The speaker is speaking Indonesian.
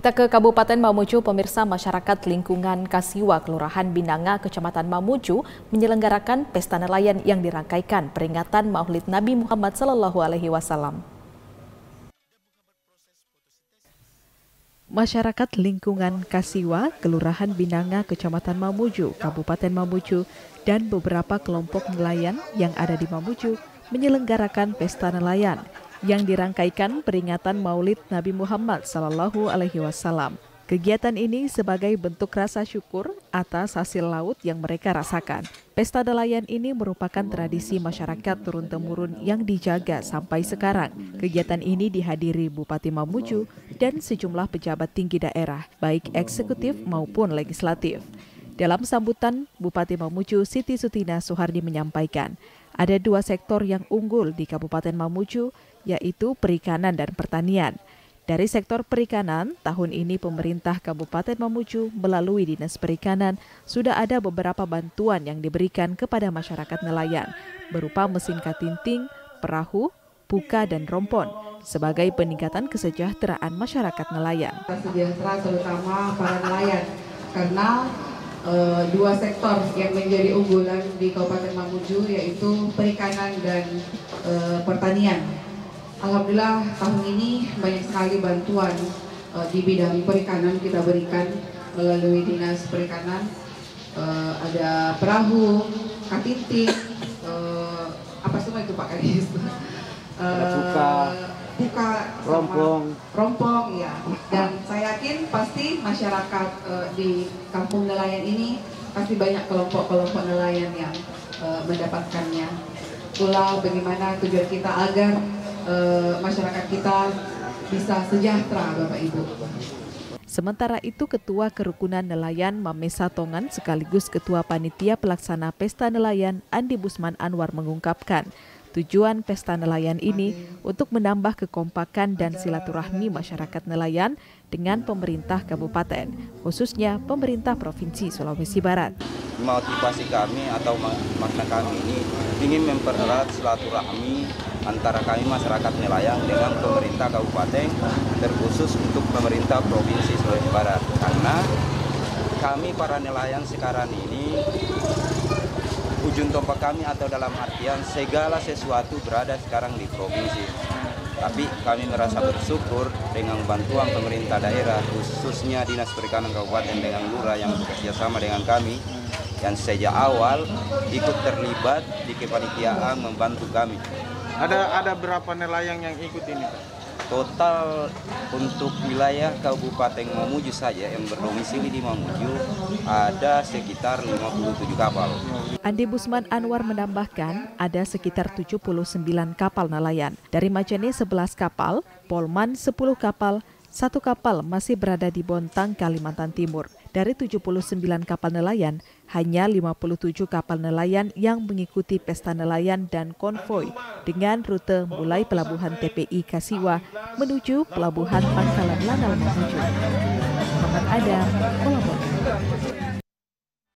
Kita ke Kabupaten Mamuju, pemirsa masyarakat lingkungan Kasiwa, Kelurahan Binanga, Kecamatan Mamuju, menyelenggarakan pesta nelayan yang dirangkaikan peringatan Maulid Nabi Muhammad Sallallahu Alaihi Wasallam. Masyarakat lingkungan Kasiwa, Kelurahan Binanga, Kecamatan Mamuju, Kabupaten Mamuju, dan beberapa kelompok nelayan yang ada di Mamuju menyelenggarakan pesta nelayan yang dirangkaikan peringatan Maulid Nabi Muhammad Sallallahu Alaihi Wasallam. Kegiatan ini sebagai bentuk rasa syukur atas hasil laut yang mereka rasakan. Pesta nelayan ini merupakan tradisi masyarakat turun-temurun yang dijaga sampai sekarang. Kegiatan ini dihadiri Bupati Mamuju dan sejumlah pejabat tinggi daerah, baik eksekutif maupun legislatif. Dalam sambutan, Bupati Mamuju Siti Sutina Suhardi menyampaikan, ada dua sektor yang unggul di Kabupaten Mamuju, yaitu perikanan dan pertanian. Dari sektor perikanan, tahun ini pemerintah Kabupaten Mamuju melalui Dinas Perikanan sudah ada beberapa bantuan yang diberikan kepada masyarakat nelayan berupa mesin katinting, perahu, puka, dan rompon sebagai peningkatan kesejahteraan masyarakat nelayan. Sejahtera terutama para nelayan karena e, dua sektor yang menjadi unggulan di Kabupaten Mamuju yaitu perikanan dan e, pertanian Alhamdulillah tahun ini banyak sekali bantuan uh, di bidang perikanan kita berikan melalui dinas perikanan uh, ada perahu, katinting, uh, apa semua itu Pak Kadis? Uh, buka, rompong, rompong ya. Dan saya yakin pasti masyarakat uh, di kampung nelayan ini pasti banyak kelompok-kelompok nelayan yang uh, mendapatkannya. Pula bagaimana tujuan kita agar Eh, masyarakat kita bisa sejahtera Bapak Ibu. Sementara itu Ketua Kerukunan Nelayan Mamesa Tongan sekaligus Ketua Panitia Pelaksana Pesta Nelayan Andi Busman Anwar mengungkapkan Tujuan pesta nelayan ini untuk menambah kekompakan dan silaturahmi masyarakat nelayan dengan pemerintah kabupaten, khususnya pemerintah Provinsi Sulawesi Barat. Motivasi kami atau makna kami ini ingin mempererat silaturahmi antara kami masyarakat nelayan dengan pemerintah kabupaten, terkhusus untuk pemerintah Provinsi Sulawesi Barat. Karena kami para nelayan sekarang ini ujung tombak kami atau dalam artian segala sesuatu berada sekarang di provinsi. Tapi kami merasa bersyukur dengan bantuan pemerintah daerah, khususnya Dinas Perikanan Kabupaten dengan Lurah yang bekerja sama dengan kami, yang sejak awal ikut terlibat di kepanitiaan membantu kami. Ada ada berapa nelayan yang ikut ini? Total untuk wilayah Kabupaten Mamuju saja yang berdomisili di Mamuju ada sekitar 57 kapal. Andi Busman Anwar menambahkan ada sekitar 79 kapal nelayan. Dari Majene 11 kapal, Polman 10 kapal, satu kapal masih berada di Bontang, Kalimantan Timur. Dari 79 kapal nelayan, hanya 57 kapal nelayan yang mengikuti pesta nelayan dan konvoi dengan rute mulai Pelabuhan TPI Kasiwa menuju Pelabuhan Pangkalan Lanal Mamuju. Muhammad Adam.